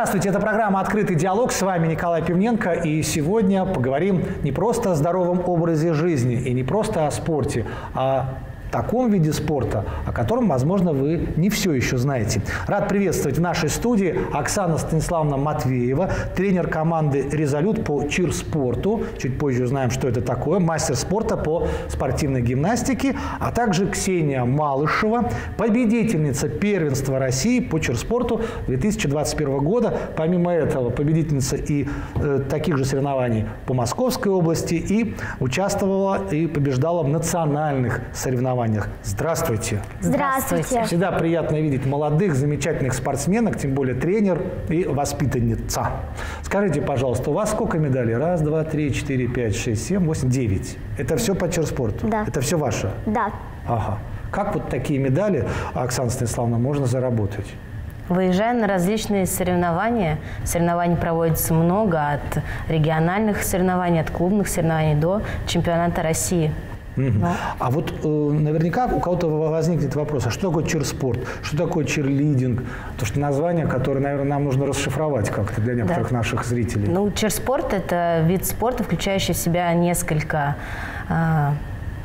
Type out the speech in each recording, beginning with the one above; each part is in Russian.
Здравствуйте, это программа «Открытый диалог». С вами Николай Пивненко. И сегодня поговорим не просто о здоровом образе жизни и не просто о спорте, а таком виде спорта, о котором, возможно, вы не все еще знаете. Рад приветствовать в нашей студии Оксана Станиславовна Матвеева, тренер команды «Резолют» по чирспорту. Чуть позже узнаем, что это такое. Мастер спорта по спортивной гимнастике. А также Ксения Малышева, победительница первенства России по чирспорту 2021 года. Помимо этого, победительница и э, таких же соревнований по Московской области и участвовала и побеждала в национальных соревнованиях соревнованиях. Здравствуйте. Здравствуйте. Всегда приятно видеть молодых, замечательных спортсменок, тем более тренер и воспитанница. Скажите, пожалуйста, у вас сколько медалей? Раз, два, три, четыре, пять, шесть, семь, восемь, девять. Это все по черспорту? Да. Это все ваше? Да. Ага. Как вот такие медали, Оксана Станиславовна, можно заработать? Выезжая на различные соревнования, соревнований проводится много, от региональных соревнований, от клубных соревнований до чемпионата России. Угу. А вот э, наверняка у кого-то возникнет вопрос, а что такое чирспорт, что такое чирлидинг? То что название, которое, наверное, нам нужно расшифровать как-то для некоторых да. наших зрителей. Ну, чирспорт – это вид спорта, включающий в себя несколько э,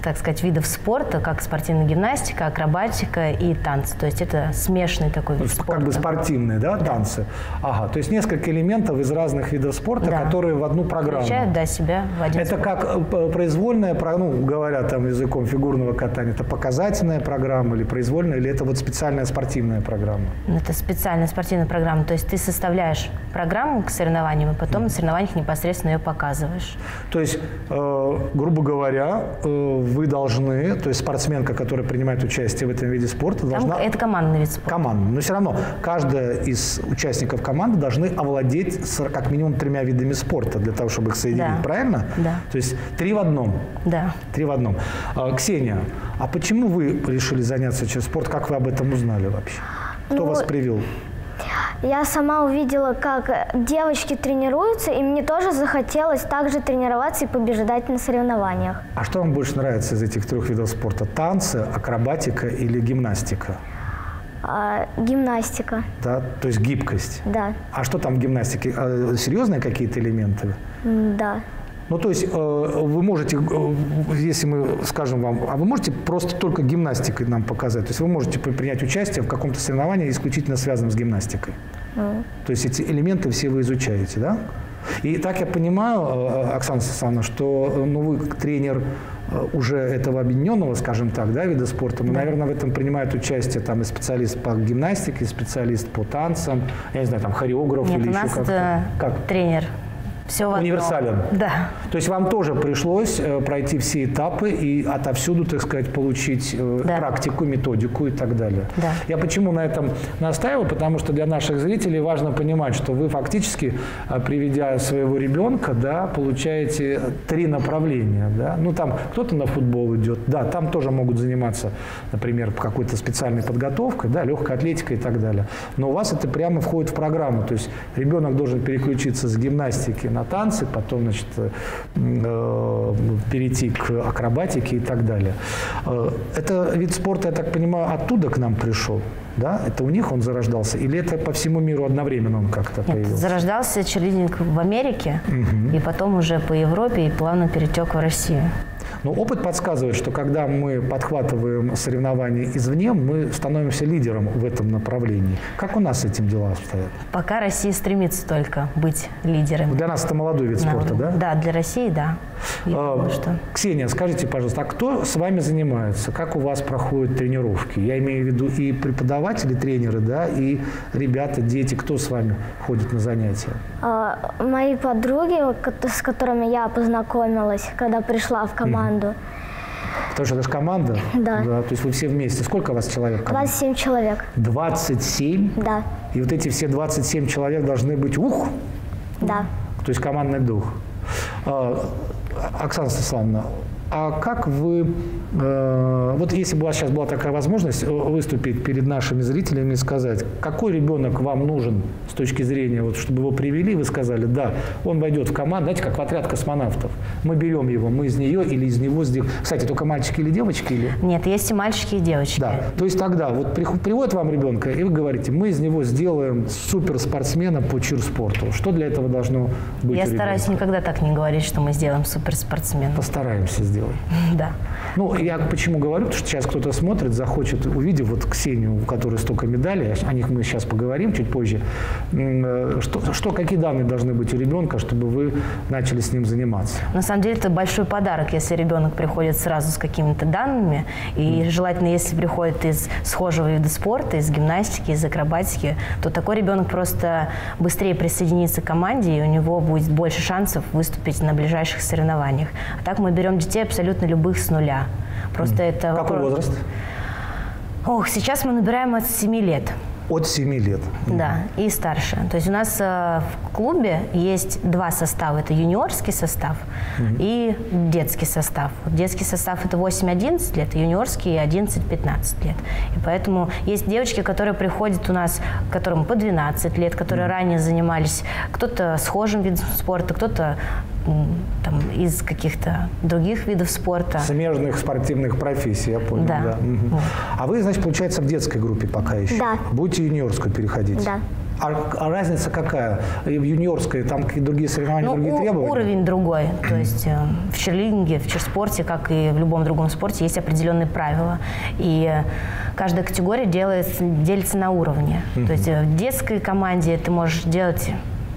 так сказать, видов спорта, как спортивная гимнастика, акробатика и танцы. То есть это смешанный такой вид спорта. Как бы спортивные, да, да, танцы? Ага, то есть несколько элементов из разных видов спорта, да. которые в одну программу. Включают, да, себя в один Это спорт. как э, произвольная, ну, говоря там языком фигурного катания, это показательная программа или произвольная, или это вот специальная спортивная программа? Это специальная спортивная программа. То есть ты составляешь программу к соревнованиям, и потом на соревнованиях непосредственно ее показываешь. То есть, э, грубо говоря, э, вы должны, то есть спортсменка, которая принимает участие в этом виде спорта, должна... это командный вид спорта. Командный. Но все равно каждая из участников команды должны овладеть как минимум тремя видами спорта для того, чтобы их соединить. Да. Правильно? Да. То есть три в одном. Да. Три в одном. А, Ксения, а почему вы решили заняться через спорт? Как вы об этом узнали вообще? Кто ну, вас привел? Я сама увидела, как девочки тренируются, и мне тоже захотелось также тренироваться и побеждать на соревнованиях. А что вам больше нравится из этих трех видов спорта? Танцы, акробатика или гимнастика? А, гимнастика. Да, то есть гибкость. Да. А что там в гимнастике? А, серьезные какие-то элементы? Да. Ну, то есть э, вы можете, э, если мы скажем вам, а вы можете просто только гимнастикой нам показать? То есть вы можете принять участие в каком-то соревновании исключительно связанном с гимнастикой? Mm. То есть эти элементы все вы изучаете, да? И так я понимаю, э, Оксана Сасановна, что ну, вы тренер уже этого объединенного, скажем так, да, вида спорта, но, да. наверное, в этом принимают участие там и специалист по гимнастике, и специалист по танцам, я не знаю, там хореограф Нет, или у нас еще как-то. Как? тренер все универсален. Да. То есть вам тоже пришлось э, пройти все этапы и отовсюду, так сказать, получить э, да. практику, методику и так далее. Да. Я почему на этом настаиваю? Потому что для наших зрителей важно понимать, что вы фактически, э, приведя своего ребенка, да, получаете три направления. Да? Ну, там кто-то на футбол идет, да, там тоже могут заниматься, например, какой-то специальной подготовкой, да, легкой атлетикой и так далее. Но у вас это прямо входит в программу. То есть ребенок должен переключиться с гимнастики на танцы, потом значит, э, перейти к акробатике и так далее. Э, это вид спорта, я так понимаю, оттуда к нам пришел? Да? Это у них он зарождался? Или это по всему миру одновременно он как-то появился? зарождался черлидинг в Америке, угу. и потом уже по Европе, и плавно перетек в Россию. Но опыт подсказывает, что когда мы подхватываем соревнования извне, мы становимся лидером в этом направлении. Как у нас с этим дела обстоят? Пока Россия стремится только быть лидером. Для нас это молодой вид спорта, да? Да, для России, да. А, думаю, что... Ксения, скажите, пожалуйста, а кто с вами занимается? Как у вас проходят тренировки? Я имею в виду и преподаватели, тренеры, да, и ребята, дети, кто с вами ходит на занятия? А, мои подруги, с которыми я познакомилась, когда пришла в команду, команду. Потому что это же команда? Да. да. То есть вы все вместе. Сколько у вас человек? 27 человек. 27? Да. И вот эти все 27 человек должны быть ух? Да. То есть командный дух. А, Оксана Станиславовна, А как вы, э, вот если бы у вас сейчас была такая возможность э, выступить перед нашими зрителями и сказать, какой ребенок вам нужен с точки зрения, вот, чтобы его привели, вы сказали, да, он войдет в команду, знаете, как в отряд космонавтов. Мы берем его, мы из нее или из него сделаем. Кстати, только мальчики или девочки? Или? Нет, есть и мальчики, и девочки. Да, то есть тогда вот приводит вам ребенка, и вы говорите, мы из него сделаем суперспортсмена по чирспорту. Что для этого должно быть Я стараюсь никогда так не говорить, что мы сделаем суперспортсмена. Постараемся сделать сделай. Да. Ну, я почему говорю, потому что сейчас кто-то смотрит, захочет, увидев вот Ксению, у которой столько медалей, о них мы сейчас поговорим чуть позже, э, что, что какие данные должны быть у ребенка, чтобы вы начали с ним заниматься? На самом деле это большой подарок, если ребенок приходит сразу с какими-то данными, и mm. желательно, если приходит из схожего вида спорта, из гимнастики, из акробатики, то такой ребенок просто быстрее присоединится к команде, и у него будет больше шансов выступить на ближайших соревнованиях. А так мы берем детей абсолютно любых с нуля. Просто mm. это Какой вопрос... возраст? Ох, сейчас мы набираем от 7 лет. От 7 лет. Да, и старше. То есть у нас э, в клубе есть два состава. Это юниорский состав mm и детский состав. Детский состав это 8-11 лет, юниорский 11-15 лет. И поэтому есть девочки, которые приходят у нас, которым по 12 лет, которые mm ранее занимались кто-то схожим видом спорта, кто-то там, из каких-то других видов спорта. Смежных спортивных профессий, я понял. Да. да. Угу. А вы, значит, получается, в детской группе пока еще? Да. Будете юниорскую переходить? Да. А, а разница какая? В юниорской там какие другие соревнования, ну, другие требования? Уровень другой. То есть э, в черлинге, в чирспорте, как и в любом другом спорте, есть определенные правила. И каждая категория делается, делится на уровне. То есть э, в детской команде ты можешь делать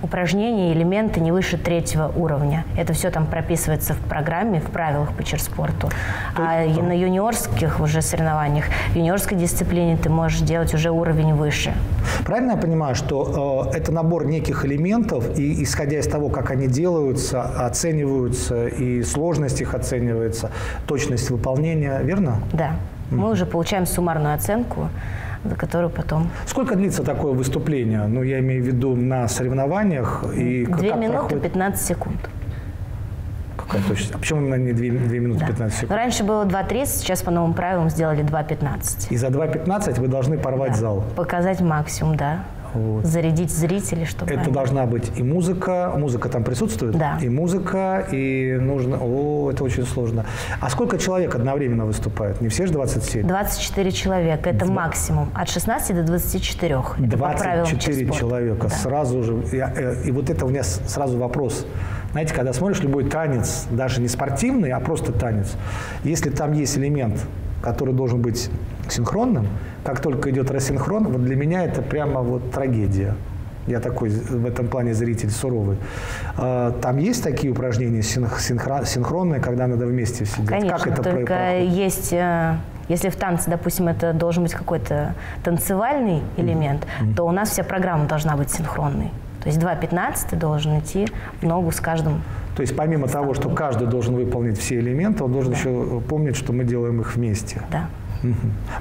упражнения, элементы не выше третьего уровня. Это все там прописывается в программе, в правилах по черспорту. А да. на юниорских уже соревнованиях, в юниорской дисциплине ты можешь делать уже уровень выше. Правильно я понимаю, что э, это набор неких элементов, и исходя из того, как они делаются, оцениваются, и сложность их оценивается, точность выполнения, верно? Да. Mm. Мы уже получаем суммарную оценку за которую потом... Сколько длится такое выступление? Ну, я имею в виду на соревнованиях. И Две минуты проходит? 15 секунд. Какая точность? А почему не 2, 2 минуты да. 15 секунд? Но раньше было 2.30, сейчас по новым правилам сделали 2.15. И за 2.15 вы должны порвать да. зал? Показать максимум, да. Вот. Зарядить зрителей, чтобы... Это они... должна быть и музыка, музыка там присутствует? Да. И музыка, и нужно... О, это очень сложно. А сколько человек одновременно выступает? Не все же 27? 24 человека, это 2... максимум. От 16 до 24. Это 24 человека, да. сразу же. Я, э, и вот это у меня сразу вопрос. Знаете, когда смотришь любой танец, даже не спортивный, а просто танец, если там есть элемент, который должен быть синхронным, как только идет рассинхрон, вот для меня это прямо вот трагедия. Я такой в этом плане зритель суровый. А, там есть такие упражнения синхронные, когда надо вместе сидеть? Конечно, как это только проходит? есть э, если в танце, допустим, это должен быть какой-то танцевальный элемент, mm-hmm. то у нас вся программа должна быть синхронной. То есть 2.15 должен идти в ногу с каждым. То есть помимо того, что каждый должен выполнить все элементы, он должен да. еще помнить, что мы делаем их вместе. Да.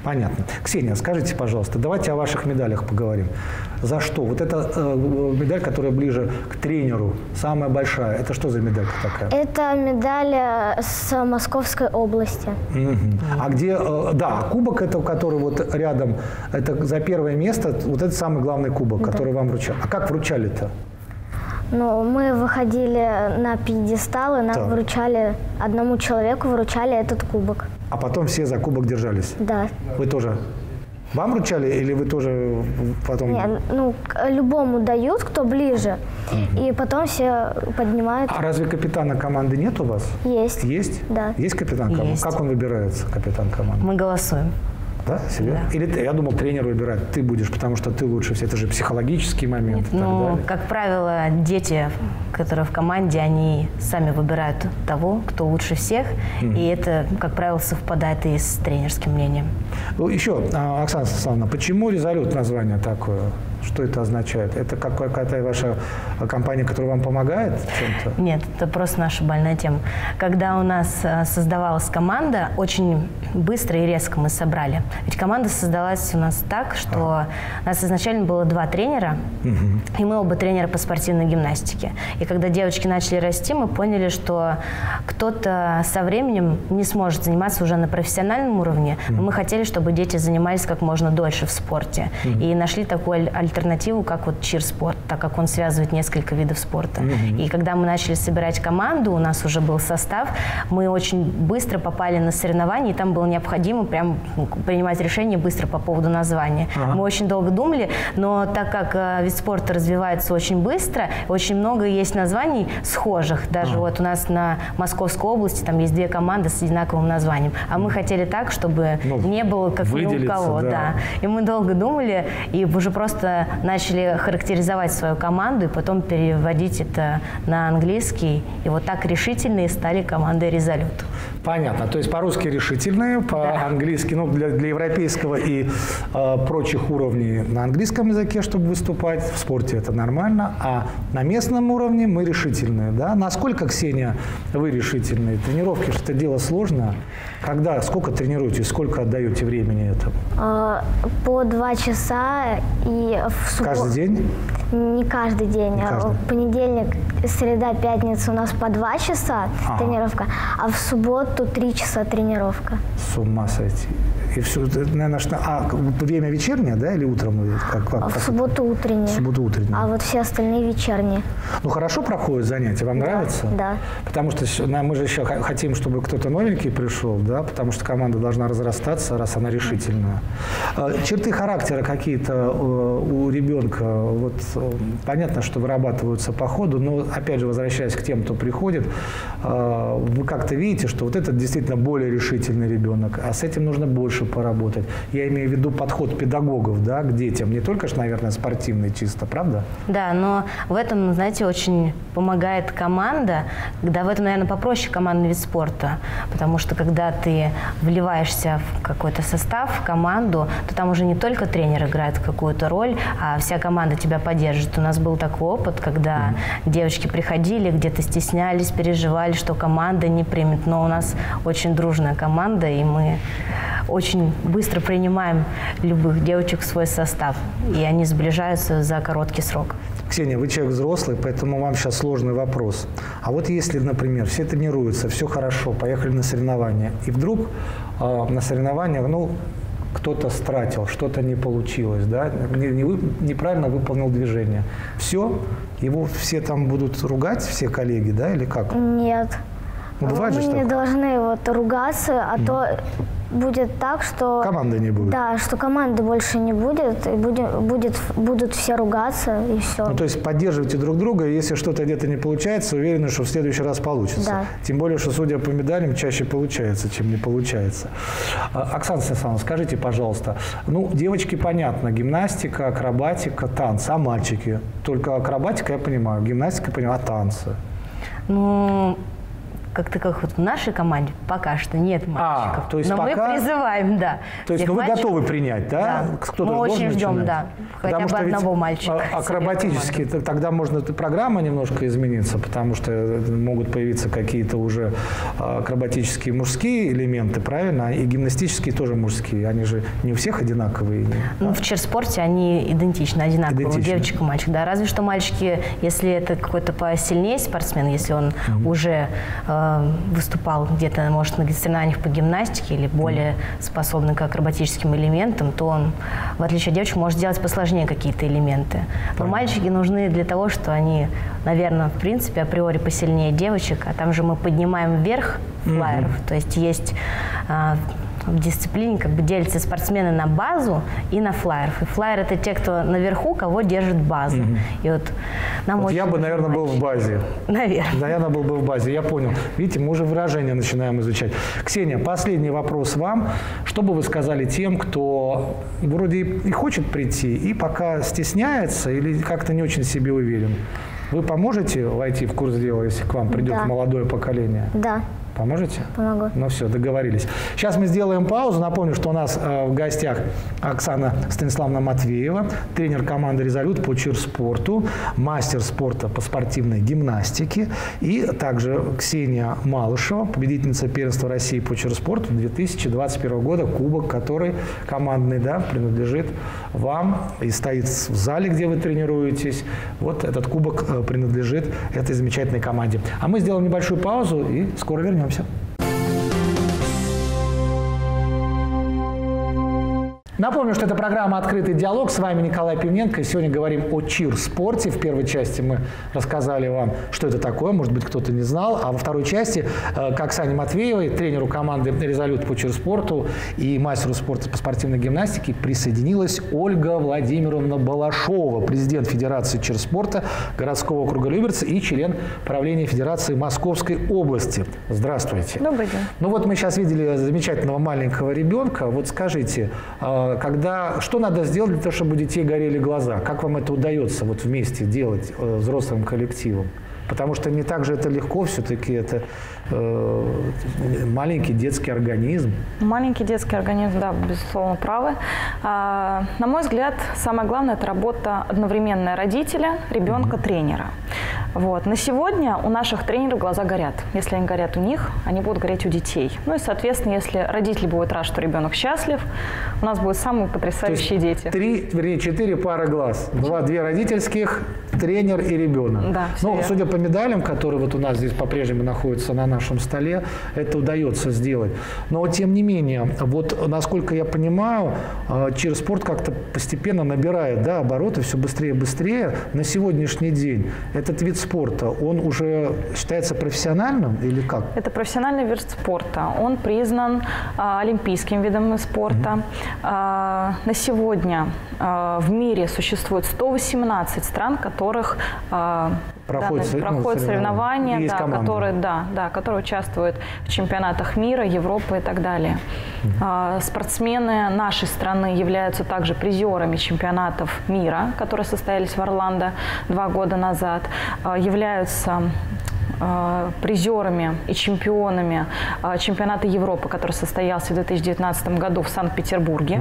Понятно. Ксения, скажите, пожалуйста, давайте о ваших медалях поговорим. За что? Вот эта э, медаль, которая ближе к тренеру, самая большая, это что за медаль такая? Это медаль э, с Московской области. Угу. А где, э, да, кубок это, который вот рядом, это за первое место, вот это самый главный кубок, да. который вам вручали. А как вручали-то? Ну, мы выходили на пьедестал, и нам так. вручали, одному человеку вручали этот кубок. А потом все за кубок держались? Да. Вы тоже? Вам вручали или вы тоже потом? Нет, ну, любому дают, кто ближе, угу. и потом все поднимают. А разве капитана команды нет у вас? Есть. Есть? Да. Есть капитан команды? Есть. Как он выбирается, капитан команды? Мы голосуем. Да, себе? Да. Или я думал, тренер выбирает, ты будешь, потому что ты лучше все. Это же психологический момент. Нет, ну, далее. как правило, дети, которые в команде, они сами выбирают того, кто лучше всех. Mm. И это, как правило, совпадает и с тренерским мнением. Ну, еще, а, Оксана Славовна, почему резолют название такое? Что это означает? Это какая-то ваша компания, которая вам помогает чем-то? Нет, это просто наша больная тема. Когда у нас э, создавалась команда, очень быстро и резко мы собрали. Ведь команда создалась у нас так, что а. у нас изначально было два тренера, угу. и мы оба тренера по спортивной гимнастике. И когда девочки начали расти, мы поняли, что кто-то со временем не сможет заниматься уже на профессиональном уровне, но мы хотели, чтобы дети занимались как можно дольше в спорте. Угу. И нашли такую альтернативу, как вот чир-спорт, так как он связывает несколько видов спорта. Угу. И когда мы начали собирать команду, у нас уже был состав, мы очень быстро попали на соревнования, и там было необходимо прям принимать решение быстро по поводу названия. Ага. Мы очень долго думали, но так как э, вид спорта развивается очень быстро, очень много есть названий схожих. Даже ага. вот у нас на Московской области там есть две команды с одинаковым названием. А мы хотели так, чтобы ну, не было как ни у кого. Да. да. И мы долго думали, и уже просто начали характеризовать свою команду, и потом переводить это на английский. И вот так решительные стали командой «Резолют». Понятно. То есть по-русски решительные, по-английски, ну, для, для европейского и э, прочих уровней на английском языке, чтобы выступать. В спорте это нормально. А на местном уровне мы решительные. Да? Насколько, Ксения, вы решительные? Тренировки, что это дело сложно. Когда, сколько тренируетесь, сколько отдаете времени этому? А, по два часа и в субботу. Каждый день? Не каждый день. Не каждый. Понедельник, среда, пятница у нас по два часа ага. тренировка, а в субботу три часа тренировка. С ума сойти. И все, наверное, что, а время вечернее, да, или утром? Как, как, а в субботу утреннее. В субботу утреннее. А вот все остальные вечерние. Ну, хорошо проходят занятия, вам да, нравится? Да. Потому что мы же еще хотим, чтобы кто-то новенький пришел, да, потому что команда должна разрастаться, раз она решительная. А, черты характера какие-то э, у ребенка, вот э, понятно, что вырабатываются по ходу, но, опять же, возвращаясь к тем, кто приходит, э, вы как-то видите, что вот этот действительно более решительный ребенок, а с этим нужно больше больше поработать. Я имею в виду подход педагогов да, к детям, не только, что, наверное, спортивный чисто, правда? Да, но в этом, знаете, очень помогает команда, когда в этом, наверное, попроще командный вид спорта, потому что когда ты вливаешься в какой-то состав, в команду, то там уже не только тренер играет какую-то роль, а вся команда тебя поддержит. У нас был такой опыт, когда mm-hmm. девочки приходили, где-то стеснялись, переживали, что команда не примет, но у нас очень дружная команда, и мы очень быстро принимаем любых девочек в свой состав, и они сближаются за короткий срок. Ксения, вы человек взрослый, поэтому вам сейчас сложный вопрос. А вот если, например, все тренируются, все хорошо, поехали на соревнования, и вдруг э, на соревнованиях, ну, кто-то стратил, что-то не получилось, да, не, не, неправильно выполнил движение. Все, его все там будут ругать, все коллеги, да, или как? Нет. Ну, бывает Мы же не так? должны вот ругаться, а mm. то будет так, что... Команды не будет. Да, что команды больше не будет, и будет, будет, будут все ругаться, и все. Ну, то есть поддерживайте друг друга, и если что-то где-то не получается, уверены, что в следующий раз получится. Да. Тем более, что, судя по медалям, чаще получается, чем не получается. А, Оксана Станиславовна, скажите, пожалуйста, ну, девочки, понятно, гимнастика, акробатика, танцы, а мальчики? Только акробатика, я понимаю, гимнастика, я понимаю, а танцы? Ну, как таковых вот в нашей команде пока что нет а, мальчиков. А, то есть Но пока... мы призываем, да. То есть ну, вы готовы принять, да? да. Кто-то мы очень ждем, начинать? да. Хотя потому бы одного мальчика. Акробатически тогда можно программа немножко измениться, потому что могут появиться какие-то уже а, акробатические мужские элементы, правильно? И гимнастические тоже мужские. Они же не у всех одинаковые. Ну, в черспорте они идентичны, одинаковые. Идентичны. Девочка и мальчик. Да, разве что мальчики, если это какой-то посильнее спортсмен, если он mm-hmm. уже э, Э, выступал где-то, может, на соревнованиях по гимнастике или более способный к акробатическим элементам, то он, в отличие от девочек, может делать посложнее какие-то элементы. Но мальчики нужны для того, что они, наверное, в принципе, априори посильнее девочек, а там же мы поднимаем вверх флайеров, mm-hmm. то есть есть а, в дисциплине как бы делятся спортсмены на базу и на флайеров. И флайер это те, кто наверху, кого держит база. Угу. И вот нам вот очень я бы, наверное, был в базе. Наверное. Наверное, был бы в базе. Я понял. Видите, мы уже выражения начинаем изучать. Ксения, последний вопрос вам. Что бы вы сказали тем, кто вроде и хочет прийти, и пока стесняется или как-то не очень себе уверен? Вы поможете войти в курс дела, если к вам придет да. молодое поколение? Да. Поможете? Помогу. Ну все, договорились. Сейчас мы сделаем паузу. Напомню, что у нас э, в гостях Оксана Станиславовна Матвеева, тренер команды «Резолют» по чирспорту, мастер спорта по спортивной гимнастике и также Ксения Малышева, победительница первенства России по чирспорту 2021 года, кубок, который командный, да, принадлежит вам и стоит в зале, где вы тренируетесь. Вот этот кубок э, принадлежит этой замечательной команде. А мы сделаем небольшую паузу и скоро вернемся. Увидимся. Напомню, что это программа «Открытый диалог». С вами Николай Пивненко. И сегодня говорим о чир-спорте. В первой части мы рассказали вам, что это такое. Может быть, кто-то не знал. А во второй части э, к Оксане Матвеевой, тренеру команды «Резолют» по чир-спорту и мастеру спорта по спортивной гимнастике присоединилась Ольга Владимировна Балашова, президент Федерации чир-спорта городского округа Люберцы и член правления Федерации Московской области. Здравствуйте. Добрый день. Ну вот мы сейчас видели замечательного маленького ребенка. Вот скажите, э, когда, что надо сделать для того, чтобы у детей горели глаза? Как вам это удается вот вместе делать э, взрослым коллективом? Потому что не так же это легко, все-таки это э, маленький детский организм. Маленький детский организм, да, безусловно, правы. А, на мой взгляд, самое главное – это работа одновременная родителя, ребенка, тренера. Вот. На сегодня у наших тренеров глаза горят. Если они горят у них, они будут гореть у детей. Ну и, соответственно, если родители будут рад, что ребенок счастлив, у нас будут самые потрясающие дети. Три, вернее, четыре пары глаз. Два, две родительских, тренер и ребенок. Да, Ну, верно. судя по медалям, которые вот у нас здесь по-прежнему находятся на нашем столе, это удается сделать. Но, тем не менее, вот, насколько я понимаю, э, чирспорт как-то постепенно набирает да, обороты все быстрее и быстрее. На сегодняшний день этот вид спорта, он уже считается профессиональным или как? Это профессиональный вид спорта. Он признан а, олимпийским видом спорта. А, на сегодня а, в мире существует 118 стран, которых а, Проходят данные- сорев- ну, проходят соревнования. соревнования, да, команды. которые, да, да, которые участвуют в чемпионатах мира, Европы и так далее. А, Спортсмены нашей страны являются также призерами чемпионатов мира, которые состоялись в Орландо два года назад, А, являются э, призерами и чемпионами э, чемпионата Европы, который состоялся в 2019 году в Санкт-Петербурге.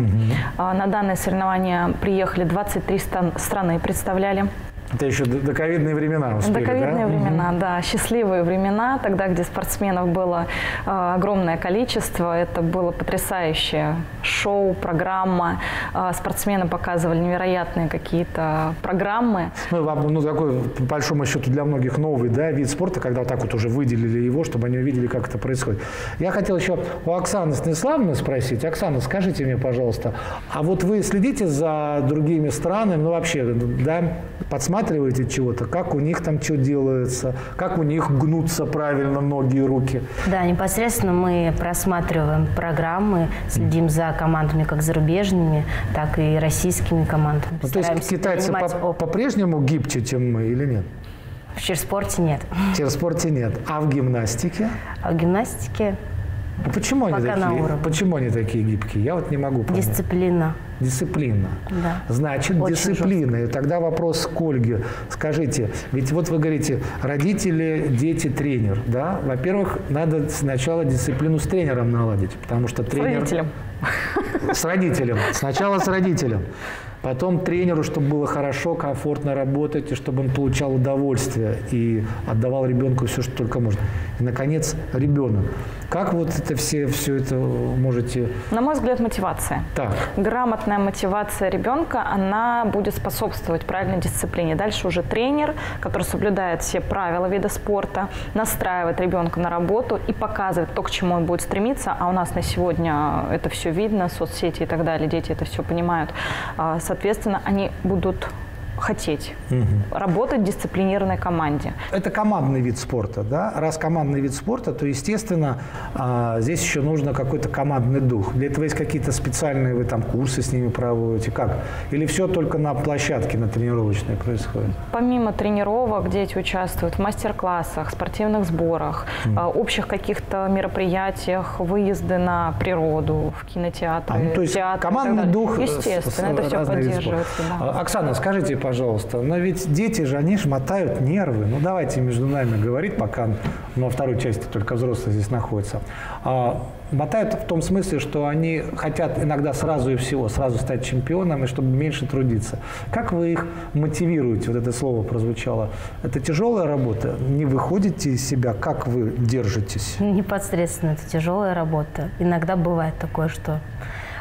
Э, На данное соревнование приехали 23 стан- страны, представляли. Это еще до- доковидные времена успели, Доковидные да? времена, да, счастливые времена, тогда, где спортсменов было э, огромное количество, это было потрясающее шоу, программа, Э, спортсмены показывали невероятные какие-то программы. Ну, ну, такой, по большому счету, для многих новый да, вид спорта, когда вот так вот уже выделили его, чтобы они увидели, как это происходит. Я хотел еще у Оксаны Станиславовны спросить. Оксана, скажите мне, пожалуйста, а вот вы следите за другими странами, ну, вообще, да, подсматриваете чего-то, как у них там что делается, как у них гнутся правильно ноги и руки? Да, непосредственно мы просматриваем программы, следим за командами как зарубежными, так и российскими командами. Ну, то есть китайцы по- по-прежнему гибче, чем мы, или нет? В чирспорте нет. В терспорте нет. А в гимнастике? А в гимнастике Почему они, Пока такие, почему они такие гибкие? Я вот не могу понять. дисциплина. Дисциплина. Да. Значит, Очень дисциплина. И тогда вопрос к Ольге. Скажите, ведь вот вы говорите, родители, дети, тренер. Да? Во-первых, надо сначала дисциплину с тренером наладить, потому что С тренер... родителем. С родителем. Сначала с родителем. Потом тренеру, чтобы было хорошо, комфортно работать, и чтобы он получал удовольствие и отдавал ребенку все, что только можно. И, наконец, ребенок. Как вот это все, все это можете... На мой взгляд, мотивация. Так, Грамотная мотивация ребенка, она будет способствовать правильной дисциплине. Дальше уже тренер, который соблюдает все правила вида спорта, настраивает ребенка на работу и показывает то, к чему он будет стремиться. А у нас на сегодня это все видно, соцсети и так далее, дети это все понимают. А, Соответственно, они будут хотеть работать в дисциплинированной команде. Это командный вид спорта, да? Раз командный вид спорта, то, естественно, а, здесь еще нужно какой-то командный дух. Для этого есть какие-то специальные вы там курсы с ними проводите, как? Или все только на площадке, на тренировочной происходит? Помимо тренировок, дети участвуют в мастер-классах, спортивных сборах, а, общих каких-то мероприятиях, выезды на природу, в кинотеатры, А, ну, то есть так командный дух. э, Естественно, это все поддерживается. да. А, Оксана, скажите, пожалуйста, но ведь дети же, они же мотают нервы. Ну, давайте между нами говорить, пока ну, во второй части только взрослые здесь находятся. А, мотают в том смысле, что они хотят иногда сразу и всего, сразу стать чемпионом, и чтобы меньше трудиться. Как вы их мотивируете? Вот это слово прозвучало. Это тяжелая работа? Не выходите из себя? Как вы держитесь? Непосредственно это тяжелая работа. Иногда бывает такое, что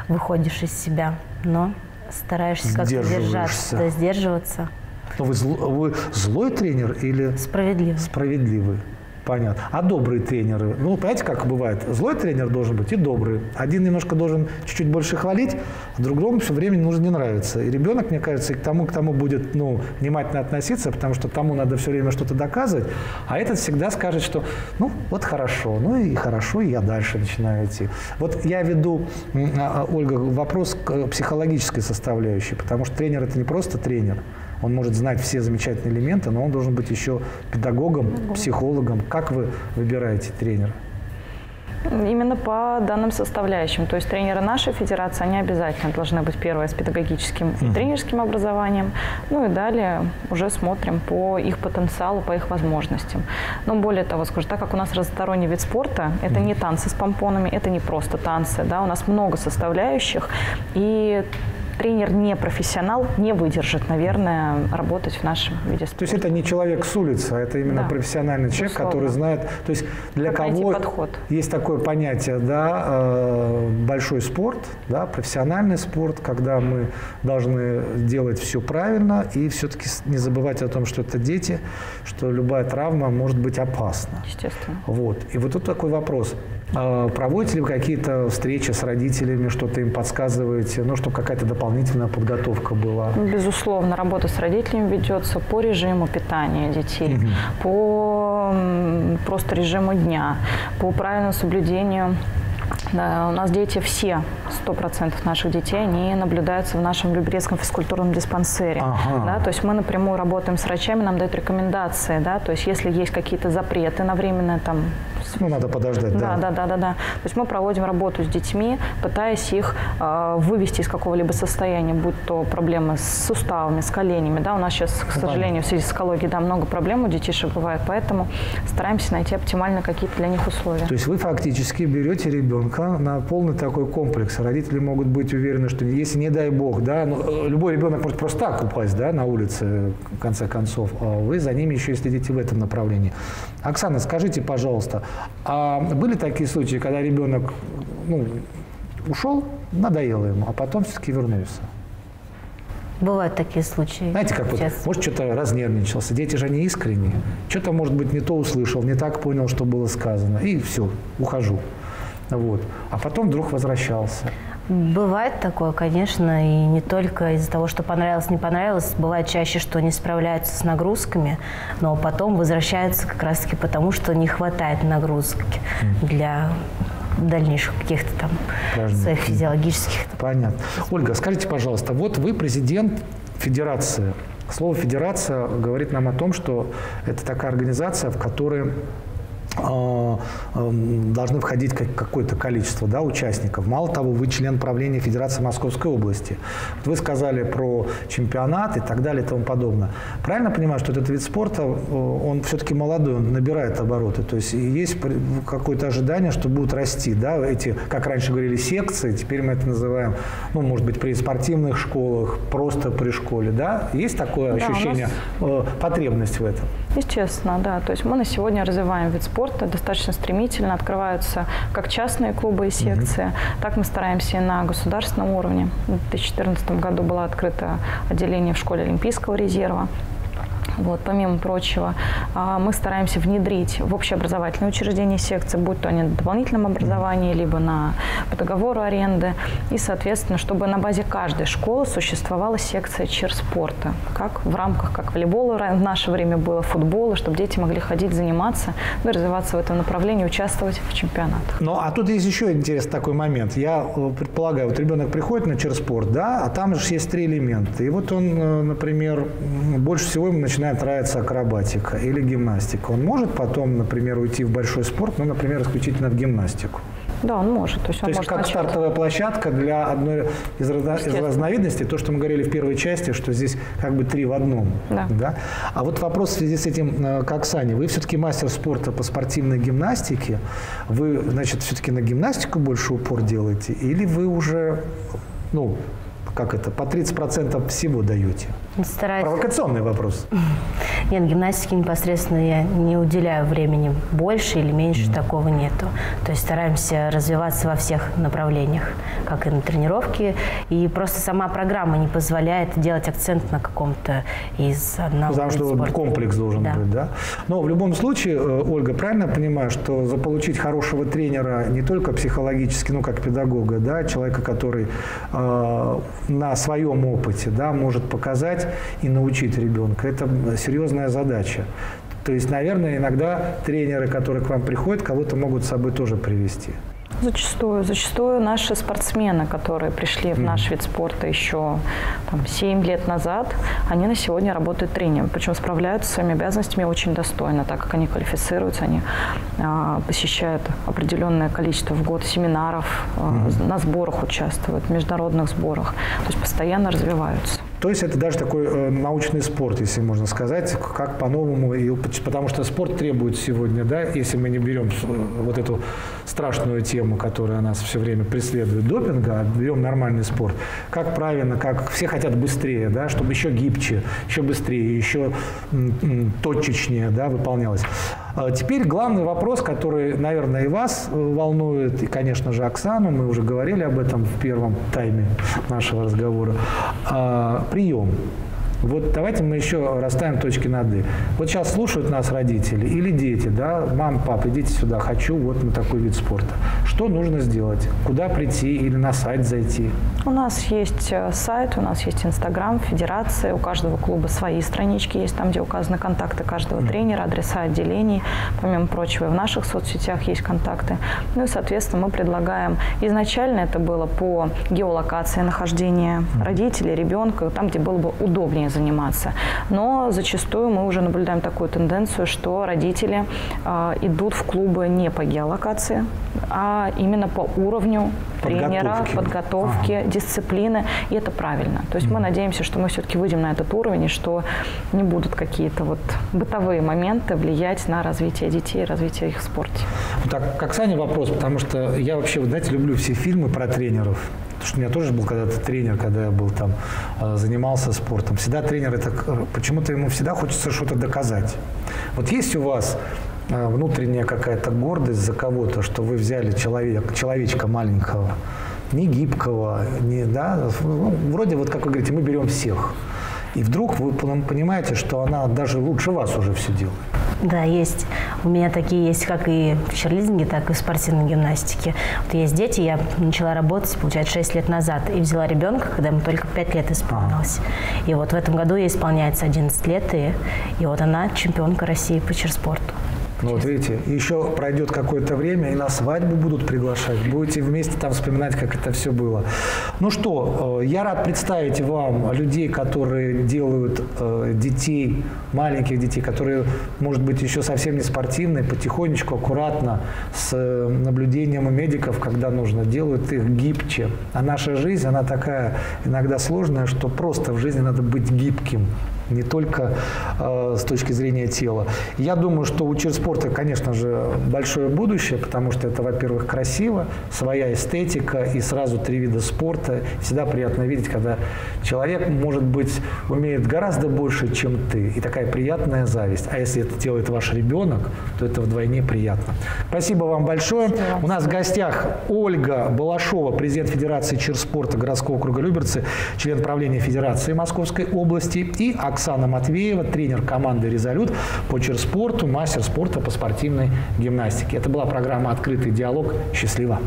выходишь из себя, но стараешься как-то держаться, да, сдерживаться. Но вы, зл, вы злой тренер или справедливый? Справедливый. Понятно. А добрые тренеры? Ну, понимаете, как бывает? Злой тренер должен быть и добрый. Один немножко должен чуть-чуть больше хвалить, а другому все время нужно не нравится. И ребенок, мне кажется, и к тому, к тому будет ну, внимательно относиться, потому что тому надо все время что-то доказывать, а этот всегда скажет, что ну, вот хорошо, ну и хорошо, и я дальше начинаю идти. Вот я веду, а, а, Ольга, вопрос к психологической составляющей, потому что тренер – это не просто тренер, он может знать все замечательные элементы, но он должен быть еще педагогом, психологом. Как вы выбираете тренера? Именно по данным составляющим. То есть тренеры нашей федерации, они обязательно должны быть первое с педагогическим и тренерским образованием. Ну и далее уже смотрим по их потенциалу, по их возможностям. Но более того, скажу, так как у нас разносторонний вид спорта, это не танцы с помпонами, это не просто танцы, да, у нас много составляющих. И тренер не профессионал не выдержит, наверное, работать в нашем виде спорта. То есть это не человек с улицы, а это именно да. профессиональный человек, Условно. который знает. То есть для как кого подход. есть такое понятие, да, э, большой спорт, да, профессиональный спорт, когда мы должны делать все правильно и все-таки не забывать о том, что это дети, что любая травма может быть опасна. Естественно. Вот. И вот тут такой вопрос. А, проводите ли вы какие-то встречи с родителями, что-то им подсказываете, ну, чтобы какая-то дополнительная подготовка была? Безусловно, работа с родителями ведется по режиму питания детей, угу. по просто режиму дня, по правильному соблюдению да, у нас дети все, сто процентов наших детей, они наблюдаются в нашем Люберецком физкультурном диспансере. Ага. Да, то есть мы напрямую работаем с врачами, нам дают рекомендации. Да, то есть если есть какие-то запреты на временное там ну, надо подождать, да. Да, да, да, да, да. То есть мы проводим работу с детьми, пытаясь их э, вывести из какого-либо состояния, будь то проблемы с суставами, с коленями. Да, у нас сейчас, к ну, сожалению, в связи с экологией, да, много проблем у детишек бывает, поэтому стараемся найти оптимально какие-то для них условия. То есть вы фактически берете ребенка на полный такой комплекс. Родители могут быть уверены, что если не дай бог, да, ну, э, любой ребенок может просто так упасть, да, на улице, в конце концов, а вы за ними еще и следите в этом направлении. Оксана, скажите, пожалуйста, а были такие случаи, когда ребенок ну, ушел, надоело ему, а потом все-таки вернулся? Бывают такие случаи. Знаете, как вот, может, что-то разнервничался. Дети же не искренние. Что-то, может быть, не то услышал, не так понял, что было сказано. И все, ухожу. Вот. А потом вдруг возвращался. Бывает такое, конечно, и не только из-за того, что понравилось, не понравилось. Бывает чаще, что не справляются с нагрузками, но потом возвращаются как раз-таки потому, что не хватает нагрузки для дальнейших каких-то там Правильно. своих физиологических. Понятно. Ольга, скажите, пожалуйста, вот вы президент Федерации. Слово «федерация» говорит нам о том, что это такая организация, в которой должны входить какое-то количество да, участников. Мало того, вы член правления Федерации Московской области. Вот вы сказали про чемпионат и так далее и тому подобное. Правильно понимаю, что этот вид спорта, он все-таки молодой, он набирает обороты. То есть есть какое-то ожидание, что будут расти да, эти, как раньше говорили, секции, теперь мы это называем, ну, может быть, при спортивных школах, просто при школе. Да? Есть такое да, ощущение, нас... Э, потребность в этом? Естественно, да. То есть мы на сегодня развиваем вид спорта спорта достаточно стремительно открываются как частные клубы и секции, mm так мы стараемся и на государственном уровне. В 2014 году было открыто отделение в школе Олимпийского резерва. Вот, помимо прочего, а, мы стараемся внедрить в общеобразовательные учреждения секции, будь то они на дополнительном образовании, либо на, по договору аренды. И, соответственно, чтобы на базе каждой школы существовала секция черспорта, как в рамках, как волейбола в наше время было, футбола, чтобы дети могли ходить, заниматься, ну, развиваться в этом направлении, участвовать в чемпионатах. Ну, а тут есть еще интересный такой момент. Я э, предполагаю, вот ребенок приходит на черспорт, да, а там же есть три элемента. И вот он, э, например, больше всего ему начинает начинает нравиться акробатика или гимнастика, он может потом, например, уйти в большой спорт, ну, например, исключительно в гимнастику? Да, он может. То есть, то есть как начать. стартовая площадка для одной из, разно, из разновидностей, то, что мы говорили в первой части, что здесь как бы три в одном. Да. Да? А вот вопрос в связи с этим э, к Оксане. Вы все-таки мастер спорта по спортивной гимнастике. Вы, значит, все-таки на гимнастику больше упор делаете? Или вы уже, ну, как это, по 30% всего даете? Стараюсь... Провокационный вопрос. Нет, гимнастике непосредственно я не уделяю времени больше или меньше, mm. такого нету. То есть стараемся развиваться во всех направлениях, как и на тренировке. И просто сама программа не позволяет делать акцент на каком-то из одного Потому что спорта. комплекс должен да. быть, да? Но в любом случае, э, Ольга, правильно понимаю, что заполучить хорошего тренера не только психологически, ну, как педагога, да, человека, который э, на своем опыте, да, может показать и научить ребенка. Это серьезная задача. То есть, наверное, иногда тренеры, которые к вам приходят, кого-то могут с собой тоже привести. Зачастую. Зачастую наши спортсмены, которые пришли в наш вид спорта еще там, 7 лет назад, они на сегодня работают тренером. Причем справляются с своими обязанностями очень достойно, так как они квалифицируются, они а, посещают определенное количество в год семинаров, а, на сборах участвуют, в международных сборах. То есть постоянно развиваются. То есть это даже такой э, научный спорт, если можно сказать, как по-новому, потому что спорт требует сегодня, да, если мы не берем э, вот эту страшную тему, которая нас все время преследует, допинга, а берем нормальный спорт, как правильно, как все хотят быстрее, да, чтобы еще гибче, еще быстрее, еще точечнее, да, выполнялось. А теперь главный вопрос, который, наверное, и вас э, волнует, и, конечно же, Оксану, мы уже говорили об этом в первом тайме нашего разговора, а, прием. Вот давайте мы еще расставим точки над «и». Вот сейчас слушают нас родители или дети, да, мам, пап, идите сюда, хочу вот на такой вид спорта. Что нужно сделать? Куда прийти или на сайт зайти? У нас есть э, сайт, у нас есть Инстаграм, Федерация, у каждого клуба свои странички есть, там, где указаны контакты каждого mm. тренера, адреса отделений, помимо прочего, и в наших соцсетях есть контакты. Ну и, соответственно, мы предлагаем, изначально это было по геолокации нахождения mm. родителей, ребенка, там, где было бы удобнее удобнее заниматься. Но зачастую мы уже наблюдаем такую тенденцию, что родители э, идут в клубы не по геолокации, а именно по уровню тренера, подготовки, подготовки ага. дисциплины. И это правильно. То есть mm. мы надеемся, что мы все-таки выйдем на этот уровень, и что не будут какие-то вот бытовые моменты влиять на развитие детей, развитие их в спорте. Так, как Саня вопрос, потому что я вообще, вы знаете, люблю все фильмы про тренеров. Потому что у меня тоже был когда-то тренер, когда я был там, э, занимался спортом. Всегда тренер, это почему-то ему всегда хочется что-то доказать. Вот есть у вас э, внутренняя какая-то гордость за кого-то, что вы взяли человек, человечка маленького, не гибкого, не, да, ну, вроде вот, как вы говорите, мы берем всех. И вдруг вы понимаете, что она даже лучше вас уже все делает. Да, есть. У меня такие есть как и в черлидинге, так и в спортивной гимнастике. Вот есть дети, я начала работать, получается, 6 лет назад, и взяла ребенка, когда ему только 5 лет исполнилось. И вот в этом году ей исполняется 11 лет, и, и вот она чемпионка России по черспорту. Ну вот видите, еще пройдет какое-то время, и на свадьбу будут приглашать. Будете вместе там вспоминать, как это все было. Ну что, э, я рад представить вам людей, которые делают э, детей, маленьких детей, которые, может быть, еще совсем не спортивные, потихонечку, аккуратно, с э, наблюдением у медиков, когда нужно, делают их гибче. А наша жизнь, она такая иногда сложная, что просто в жизни надо быть гибким не только э, с точки зрения тела. Я думаю, что у черспорта, конечно же, большое будущее, потому что это, во-первых, красиво, своя эстетика и сразу три вида спорта. Всегда приятно видеть, когда человек, может быть, умеет гораздо больше, чем ты. И такая приятная зависть. А если это делает ваш ребенок, то это вдвойне приятно. Спасибо вам большое. Спасибо. У нас в гостях Ольга Балашова, президент Федерации черспорта городского округа Люберцы, член правления Федерации Московской области и Оксана Матвеева, тренер команды «Резолют» по черспорту, мастер спорта по спортивной гимнастике. Это была программа «Открытый диалог». Счастливо!